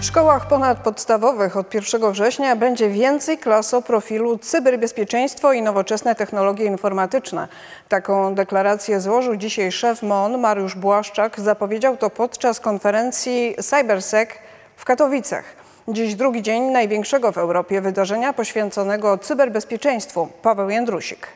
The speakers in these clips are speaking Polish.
W szkołach ponadpodstawowych od 1 września będzie więcej klas o profilu cyberbezpieczeństwo i nowoczesne technologie informatyczne. Taką deklarację złożył dzisiaj szef MON Mariusz Błaszczak. Zapowiedział to podczas konferencji CyberSec w Katowicach. Dziś drugi dzień największego w Europie wydarzenia poświęconego cyberbezpieczeństwu. Paweł Jędrusik.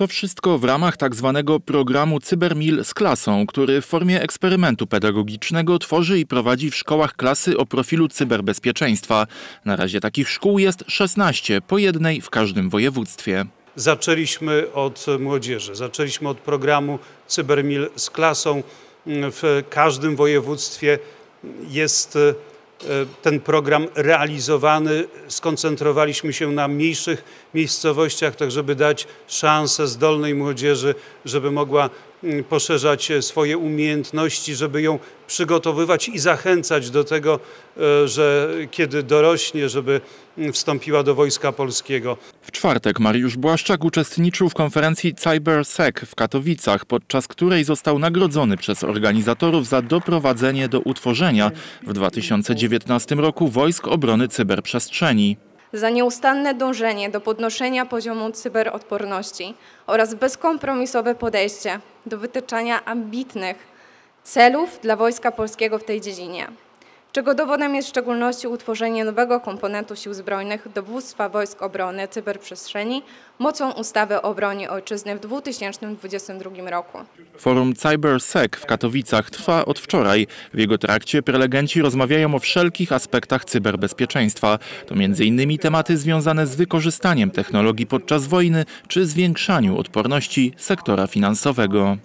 To wszystko w ramach tak zwanego programu Cybermil z klasą, który w formie eksperymentu pedagogicznego tworzy i prowadzi w szkołach klasy o profilu cyberbezpieczeństwa. Na razie takich szkół jest 16, po jednej w każdym województwie. Zaczęliśmy od młodzieży, zaczęliśmy od programu Cybermil z klasą. W każdym województwie jest ten program realizowany. Skoncentrowaliśmy się na mniejszych miejscowościach, tak żeby dać szansę zdolnej młodzieży, żeby mogła poszerzać swoje umiejętności, żeby ją przygotowywać i zachęcać do tego, e, że kiedy dorośnie, żeby mm, wstąpiła do Wojska Polskiego. W czwartek Mariusz Błaszczak uczestniczył w konferencji CyberSec w Katowicach, podczas której został nagrodzony przez organizatorów za doprowadzenie do utworzenia w 2019 roku Wojsk Obrony Cyberprzestrzeni za nieustanne dążenie do podnoszenia poziomu cyberodporności oraz bezkompromisowe podejście do wytyczania ambitnych celów dla Wojska Polskiego w tej dziedzinie czego dowodem jest w szczególności utworzenie nowego komponentu Sił Zbrojnych Dowództwa Wojsk Obrony Cyberprzestrzeni mocą ustawy o obronie ojczyzny w 2022 roku. Forum CyberSec w Katowicach trwa od wczoraj. W jego trakcie prelegenci rozmawiają o wszelkich aspektach cyberbezpieczeństwa. To m.in. tematy związane z wykorzystaniem technologii podczas wojny czy zwiększaniu odporności sektora finansowego.